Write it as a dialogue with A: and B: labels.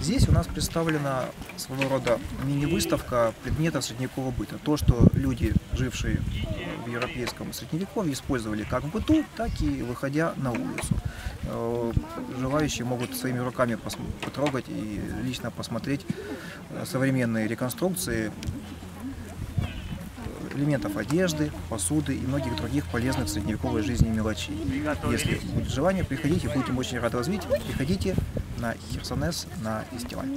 A: Здесь у нас представлена своего рода мини-выставка предметов средневекового быта. То, что люди, жившие в европейском средневековье, использовали как в быту, так и выходя на улицу. Э, Желающие могут своими руками потрогать и лично посмотреть э, современные реконструкции элементов одежды, посуды и многих других полезных в средневековой жизни мелочей. Если будет желание, приходите, будем очень рады вас видеть. Приходите на Херсонес на фестиваль.